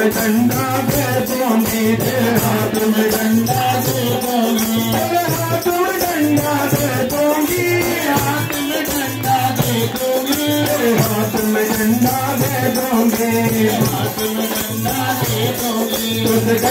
में डंडा दे दोगे तेरे हाथ में डंडा दे दूँगी हाथ में डंडा दे दूँगी हाथ में डंडा दे दूँगी हाथ में डंडा दे दोगे हाथ में डंडा दे दूँगी